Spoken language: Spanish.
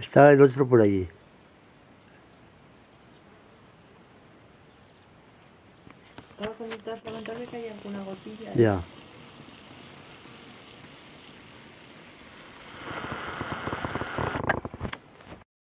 Está el otro por allí. Estaba comentando que hay alguna gotilla. Ya.